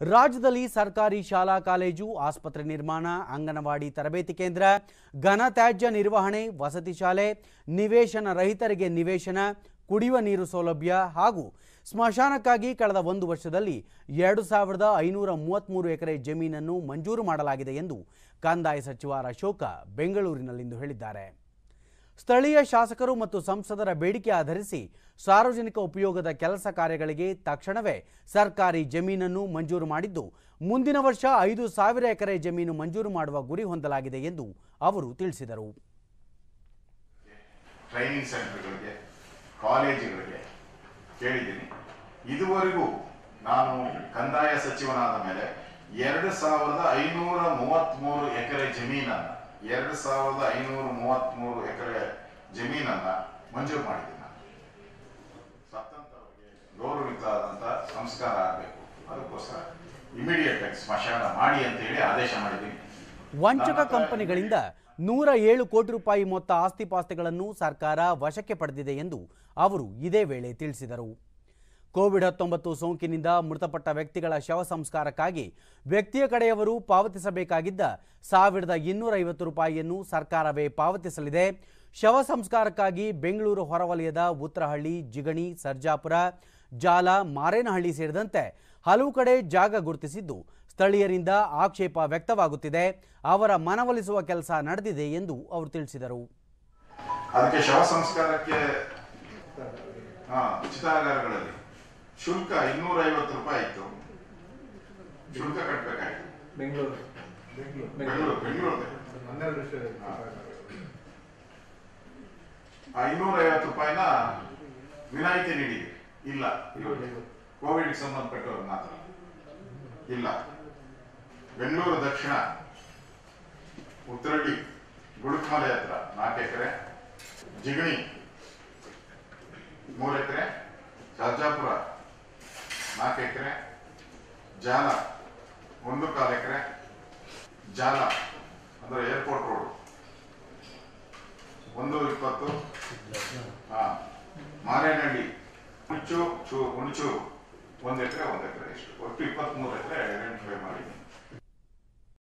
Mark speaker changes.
Speaker 1: ರಾಜ್ಯದಲ್ಲಿ ಸರ್ಕಾರಿ ಶಾಲಾ ಕಾಲೇಜು, ಆಸ್ಪತ್ರೆ ನಿರ್ಮಾಣ, ಅಂಗನವಾಡಿ ತರಬೇತಿ ಕೇಂದ್ರ ಘನತ್ಯಾಜ್ಯ ನಿರ್ವಹಣೆ, ವಸತಿ ಶಾಲೆ, ನಿವೇಶನ ರಹಿತರಿಗೆ ನಿವೇಶನ, ಕುಡಿಯುವ ನೀರು ಸೌಲಭ್ಯ ಹಾಗೂ ಸ್ಮಶಾನಕ್ಕಾಗಿ ಕಳೆದ ಒಂದು ವರ್ಷದಲ್ಲಿ ಎರಡು ಸಾವಿರದ ಐನೂರ ಮೂವತ್ತ್ಮೂರು ಎಕರೆ ಜಮೀನನ್ನು ಮಂಜೂರು ಮಾಡಲಾಗಿದೆ ಎಂದು ಕಂದಾಯ ಸಚಿವ ಅಶೋಕ ಬೆಂಗಳೂರಿನಲ್ಲಿಂದು ಹೇಳಿದ್ದಾರೆ. ಸ್ಥಳೀಯ ಶಾಸಕರು ಮತ್ತು ಸಂಸದರ ಬೇಡಿಕೆ ಆಧರಿಸಿ ಸಾರ್ವಜನಿಕ ಉಪಯೋಗದ ಕೆಲಸ ಕಾರ್ಯಗಳಿಗೆ ತಕ್ಷಣವೇ ಸರ್ಕಾರಿ ಜಮೀನನ್ನು ಮಂಜೂರು ಮಾಡಿದ್ದು, ಮುಂದಿನ ವರ್ಷ ಐದು ಸಾವಿರ ಎಕರೆ ಜಮೀನು ಮಂಜೂರು ಮಾಡುವ ಗುರಿ ಹೊಂದಲಾಗಿದೆ ಎಂದು ಅವರು ತಿಳಿಸಿದರು.
Speaker 2: ಟ್ರೈನಿಂಗ್ ಸೆಂಟರ್ಗಳಿಗೆ ಕಾಲೇಜುಗಳಿಗೆ ಕೇಳಿದ್ದೀನಿ. ಇದುವರೆಗೂ ನಾನು ಕಂದಾಯ ಸಚಿವನಾದ ಮೇಲೆ ಎರಡು ಸಾವಿರದ ಐನೂರ ಮೂವತ್ತ್ಮೂರು ಎಕರೆ ಜಮೀನನ್ನು, ಎರಡು ಸಾವಿರದ ಐನೂರ ಮೂವತ್ತ್ಮೂರು ಎಕರೆ ಜಮೀನನ್ನ ಮಂಜೂರು ಮಾಡಿದ್ದೀನಿ. ನಾನು ಸತ್ತಂತವರಿಗೆ ಗೌರವಯುತವಾದಂಥ ಸಂಸ್ಕಾರ ಆಗಬೇಕು. ಅದಕ್ಕೋಸ್ಕರ ಇಮಿಡಿಯೇಟ್ ಆಗಿ ಸ್ಮಶಾನ ಮಾಡಿ ಅಂತೇಳಿ ಆದೇಶ ಮಾಡಿದ್ದೀನಿ.
Speaker 1: ವಂಚಕ ಕಂಪನಿಗಳಿಂದ ನೂರ ಏಳು ಕೋಟಿ ರೂಪಾಯಿ ಮೊತ್ತ ಆಸ್ತಿಪಾಸ್ತಿಗಳನ್ನು ಸರ್ಕಾರ ವಶಕ್ಕೆ ಪಡೆದಿದೆ ಎಂದು ಅವರು ಇದೇ ವೇಳೆ ತಿಳಿಸಿದರು. ಕೋವಿಡ್ ಹತ್ತೊಂಬತ್ತು ಸೋಂಕಿನಿಂದ ಮೃತಪಟ್ಟ ವ್ಯಕ್ತಿಗಳ ಶವ ಸಂಸ್ಕಾರಕ್ಕಾಗಿ ವ್ಯಕ್ತಿಯ ಕಡೆಯವರು ಪಾವತಿಸಬೇಕಾಗಿದ್ದ ಸಾವಿರದ ಇನ್ನೂರ ಐವತ್ತು ರೂಪಾಯಿಯನ್ನು ಸರ್ಕಾರವೇ ಪಾವತಿಸಲಿದೆ. ಶವ ಸಂಸ್ಕಾರಕ್ಕಾಗಿ ಬೆಂಗಳೂರು ಹೊರವಲಯದ ಉತ್ತರಹಳ್ಳಿ ಜಿಗಣಿ, ಸರ್ಜಾಪುರ, ಜಾಲ, ಮಾರೇನಹಳ್ಳಿ ಸೇರಿದಂತೆ ಹಲವು ಕಡೆ ಜಾಗ ಗುರುತಿಸಿದ್ದು ಸ್ಥಳೀಯರಿಂದ ಆಕ್ಷೇಪ ವ್ಯಕ್ತವಾಗುತ್ತಿದೆ. ಅವರ ಮನವೊಲಿಸುವ ಕೆಲಸ ನಡೆದಿದೆ ಎಂದು ಅವರು ತಿಳಿಸಿದರು.
Speaker 2: ಅದಕ್ಕೆ ಶವ ಸಂಸ್ಕಾರಕ್ಕೆ ಚಿತಾಗಾರಗಳಲ್ಲಿ ಶುಲ್ಕ ಇನ್ನೂರ ಐವತ್ತು ರೂಪಾಯಿ ಇತ್ತು. ಶುಲ್ಕ ಕಟ್ಟಬೇಕಾಯ್ತು
Speaker 3: ಬೆಂಗಳೂರು.
Speaker 2: ಬೆಂಗಳೂರು. ಬೆಂಗಳೂರು ಆ ಇನ್ನೂರ ಐವತ್ತು ರೂಪಾಯಿನ ವಿನಾಯಿತಿ ನೀಡಿದೆ ಇಲ್ಲ. ಕೋವಿಡ್ ಸಂಬಂಧಪಟ್ಟವ್ರು ಮಾತ್ರ. ಇಲ್ಲ. ಬೆಂಗಳೂರು ದಕ್ಷಿಣ. ಉತ್ತರಳ್ಳಿ ಗುಡುಕ್ಮಲೆ ಹತ್ರ ನಾಲ್ಕು ಎಕರೆ. ಜಿಗಣಿ ಮೂರು ಎಕರೆ ಸರ್ಜಾಪುರ ನಾಲ್ಕು ಎಕರೆ ಜಾಲ. ಒಂದು ಕಾಲು ಎಕರೆ ಜಾಲ. ಅಂದ್ರೆ ಏರ್ಪೋರ್ಟ್ ರೋಡ್ ಒಂದು ಇಪ್ಪತ್ತು. ಹಾ. ಮಾರೇನಹಳ್ಳಿ. ಹುಣಚು ಹುಣಚೂರು ಒಂದು ಎಕರೆ ಒಂದು ಎಕರೆ ಇಷ್ಟು. ಒಟ್ಟು ಇಪ್ಪತ್ತ್ಮೂರು ಎಕರೆ ಐಡೆಂಟಿಫೈ ಮಾಡಿದ್ದೀನಿ.